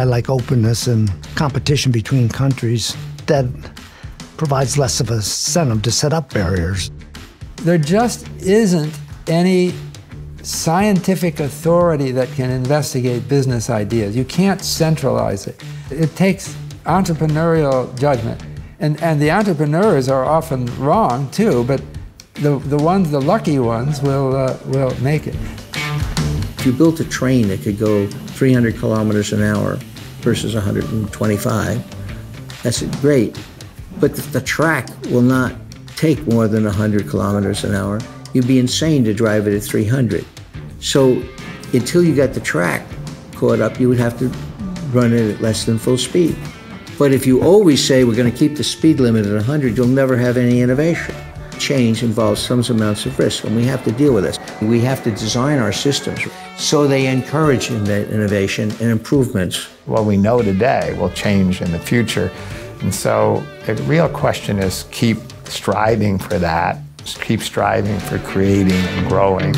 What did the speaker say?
I like openness and competition between countries that provides less of a incentive to set up barriers. There just isn't any scientific authority that can investigate business ideas. You can't centralize it. It takes entrepreneurial judgment. And, and the entrepreneurs are often wrong too, but the, the ones, the lucky ones, will, uh, will make it. If you built a train that could go 300 kilometers an hour versus 125, that's great. But the track will not take more than 100 kilometers an hour. You'd be insane to drive it at 300. So until you got the track caught up, you would have to run it at less than full speed. But if you always say we're going to keep the speed limit at 100, you'll never have any innovation. Change involves some amounts of risk, and we have to deal with this. We have to design our systems so they encourage innovation and improvements. What we know today will change in the future. And so the real question is keep striving for that, keep striving for creating and growing.